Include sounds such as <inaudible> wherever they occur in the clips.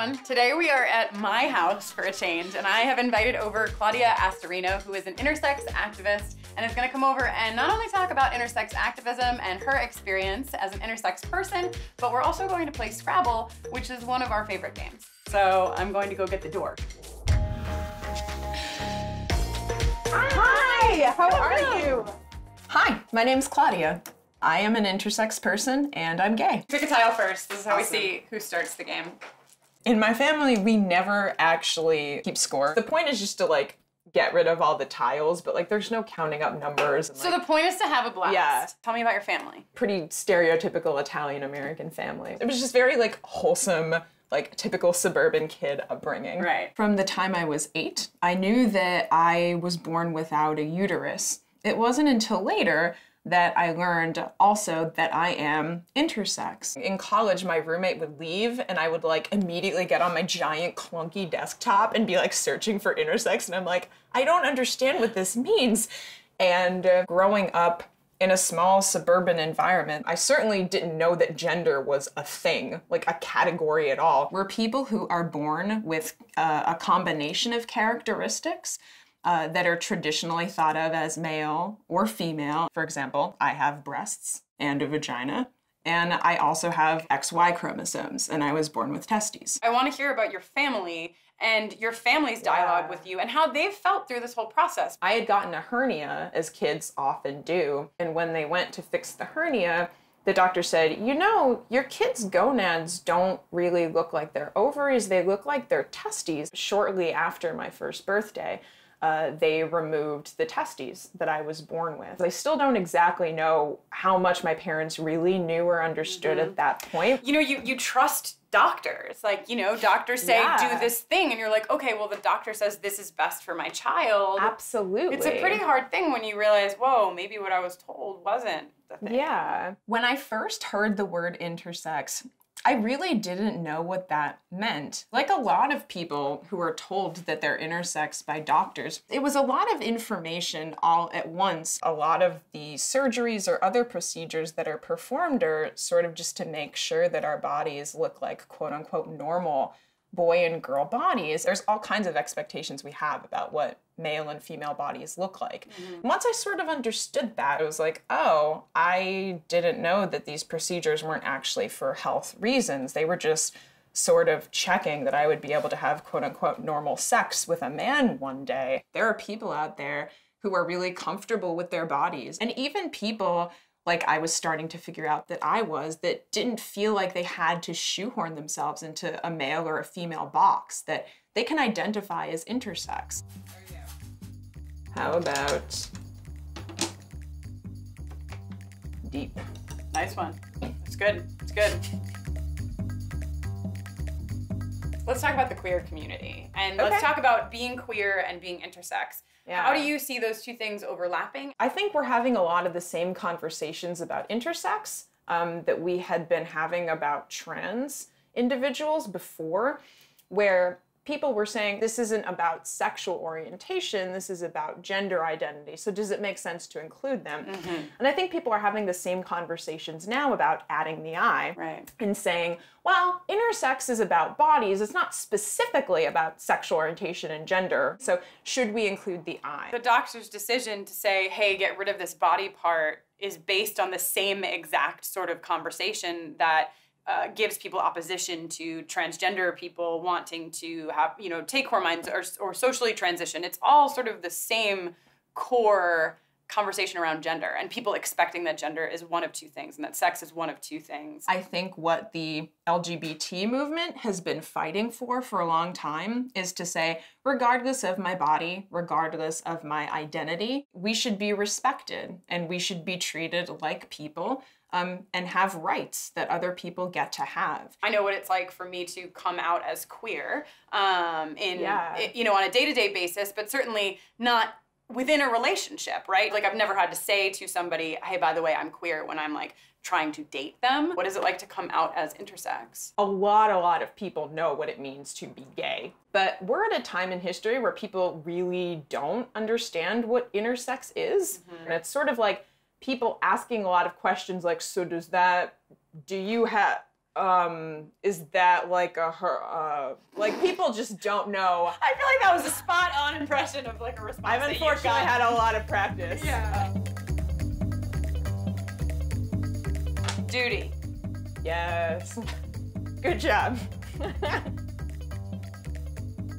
everyone. Today we are at my house for a change, and I have invited over Claudia Astorino, who is an intersex activist, and is gonna come over and not only talk about intersex activism and her experience as an intersex person, but we're also going to play Scrabble, which is one of our favorite games. So I'm going to go get the door. Hi, how are you? Hi, my name's Claudia. I am an intersex person and I'm gay. Pick a tile first. This is how we see who starts the game. In my family, we never actually keep score. The point is just to like get rid of all the tiles, but like there's no counting up numbers. And, So like, the point is to have a blast. Yeah. Tell me about your family. pretty stereotypical Italian American family. It was just very like wholesome, like typical suburban kid upbringing. Right. From the time I was eight, I knew that I was born without a uterus. It wasn't until later that I learned also that I am intersex. In college, my roommate would leave and I would like immediately get on my giant clunky desktop and be like searching for intersex. And I'm like, I don't understand what this means. And uh, growing up in a small suburban environment, I certainly didn't know that gender was a thing, like a category at all. We're people who are born with uh, a combination of characteristics uh, that are traditionally thought of as male or female. For example, I have breasts and a vagina, and I also have XY chromosomes, and I was born with testes. I want to hear about your family and your family's dialogue Yeah. with you and how they've felt through this whole process. I had gotten a hernia, as kids often do, and when they went to fix the hernia, the doctor said, You know, your kids' gonads don't really look like their ovaries, they look like their testes. Shortly after my first birthday, uh, they removed the testes that I was born with. I still don't exactly know how much my parents really knew or understood at that point. You know, you, you trust doctors. Like, you know, doctors say Yeah. do this thing, and you're like, okay, well, the doctor says this is best for my child. Absolutely. It's a pretty hard thing when you realize, whoa, maybe what I was told wasn't the thing. Yeah. When I first heard the word intersex, I really didn't know what that meant. Like a lot of people who are told that they're intersex by doctors, it was a lot of information all at once. A lot of the surgeries or other procedures that are performed are sort of just to make sure that our bodies look like quote unquote normal boy and girl bodies. There's all kinds of expectations we have about what male and female bodies look like. Mm-hmm. Once I sort of understood that, it was like, oh, I didn't know that these procedures weren't actually for health reasons. They were just sort of checking that I would be able to have quote unquote normal sex with a man one day. There are people out there who are really comfortable with their bodies, and even people like I was starting to figure out that I was, that didn't feel like they had to shoehorn themselves into a male or a female box, that they can identify as intersex. How about deep? Nice one. It's good. It's good. Let's talk about the queer community. And let's talk about being queer and being intersex. Yeah. How do you see those two things overlapping? I think we're having a lot of the same conversations about intersex um, that we had been having about trans individuals before, where people were saying this isn't about sexual orientation, this is about gender identity. So, does it make sense to include them? Mm-hmm. And I think people are having the same conversations now about adding the I Right. and saying, well, intersex is about bodies, it's not specifically about sexual orientation and gender. So, should we include the I? The doctor's decision to say, hey, get rid of this body part is based on the same exact sort of conversation that uh, gives people opposition to transgender people wanting to have, you know, take hormones or, or socially transition. It's all sort of the same core conversation around gender and people expecting that gender is one of two things and that sex is one of two things. I think what the LGBT movement has been fighting for for a long time is to say, regardless of my body, regardless of my identity, we should be respected and we should be treated like people um, and have rights that other people get to have. I know what it's like for me to come out as queer, um, in Yeah. you know on a day to day basis, but certainly not within a relationship, right? Like I've never had to say to somebody, "Hey, by the way, I'm queer," when I'm like trying to date them. What is it like to come out as intersex? a lot, a lot of people know what it means to be gay. But we're at a time in history where people really don't understand what intersex is. And it's sort of like people asking a lot of questions like, so does that, do you have, Um, is that like a her? Uh, like people just don't know. I feel like that was a spot on impression of like a response. I've unfortunately had a lot of practice. Yeah. Duty. Yes. Good job. <laughs>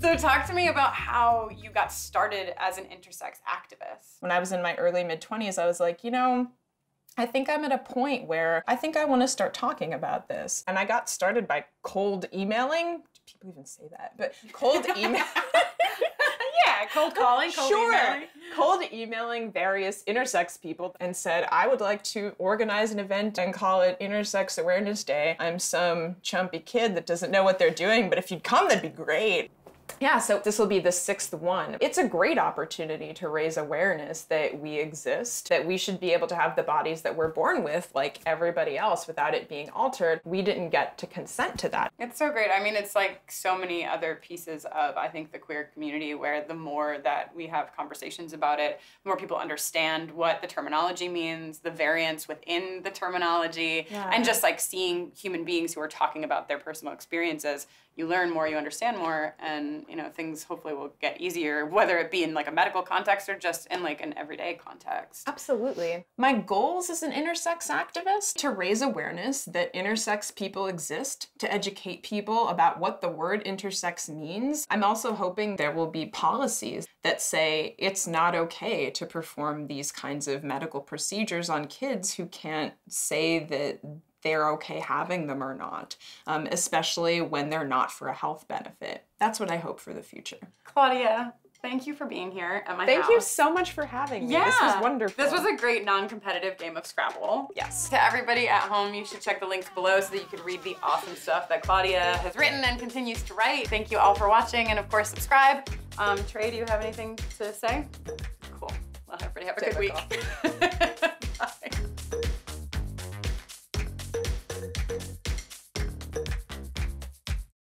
So talk to me about how you got started as an intersex activist. when I was in my early mid 20s, I was like, you know, I think I'm at a point where I think I want to start talking about this. And I got started by cold emailing. Do people even say that? But cold <laughs> email. <laughs> yeah, cold calling, cold sure. emailing. Cold emailing various intersex people and said, I would like to organize an event and call it Intersex Awareness Day. I'm some chumpy kid that doesn't know what they're doing, but if you'd come, that'd be great. Yeah, so this will be the sixth one. It's a great opportunity to raise awareness that we exist, that we should be able to have the bodies that we're born with, like everybody else, without it being altered. We didn't get to consent to that. It's so great. I mean, it's like so many other pieces of, I think, the queer community where the more that we have conversations about it, the more people understand what the terminology means, the variance within the terminology, Yeah. and just like seeing human beings who are talking about their personal experiences. You learn more, you understand more, and you know things hopefully will get easier, whether it be in like a medical context or just in like an everyday context. Absolutely. My goals as an intersex activist to raise awareness that intersex people exist, to educate people about what the word intersex means. I'm also hoping there will be policies that say it's not okay to perform these kinds of medical procedures on kids who can't say that they're okay having them or not, um, especially when they're not for a health benefit. That's what I hope for the future. Claudia, thank you for being here at my Thank house. you so much for having me. Yeah, This was wonderful. This was a great non-competitive game of Scrabble. yes. To everybody at home, you should check the links below so that you can read the awesome stuff that Claudia has written and continues to write. Thank you all for watching, and of course, subscribe. Um, Trey, do you have anything to say? Cool. Well, everybody have a Take good a week. <laughs>